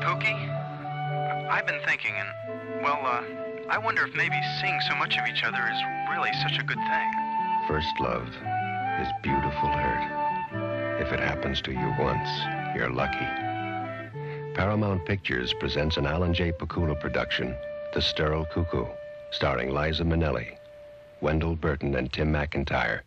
Pookie, I've been thinking, and, well, uh, I wonder if maybe seeing so much of each other is really such a good thing. First love is beautiful hurt. If it happens to you once, you're lucky. Paramount Pictures presents an Alan J. Pakula production, The Sterile Cuckoo, starring Liza Minnelli, Wendell Burton, and Tim McIntire.